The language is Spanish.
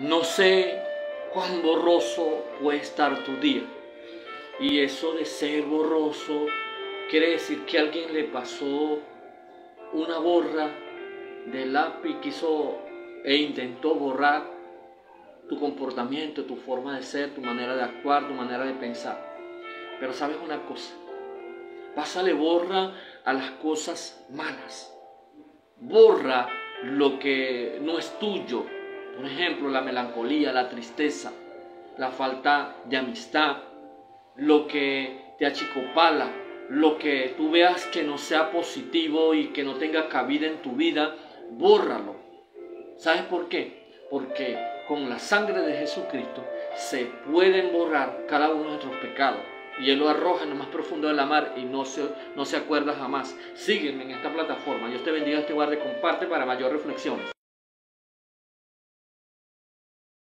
No sé cuán borroso puede estar tu día. Y eso de ser borroso quiere decir que alguien le pasó una borra de lápiz quiso e intentó borrar tu comportamiento, tu forma de ser, tu manera de actuar, tu manera de pensar. Pero sabes una cosa, pásale borra a las cosas malas. Borra lo que no es tuyo, por ejemplo, la melancolía, la tristeza, la falta de amistad, lo que te achicopala, lo que tú veas que no sea positivo y que no tenga cabida en tu vida, bórralo. ¿Sabes por qué? Porque con la sangre de Jesucristo se pueden borrar cada uno de nuestros pecados. Y Él lo arroja en lo más profundo de la mar y no se, no se acuerda jamás. Sígueme en esta plataforma. Dios te bendiga, te guarde, comparte para mayor reflexiones.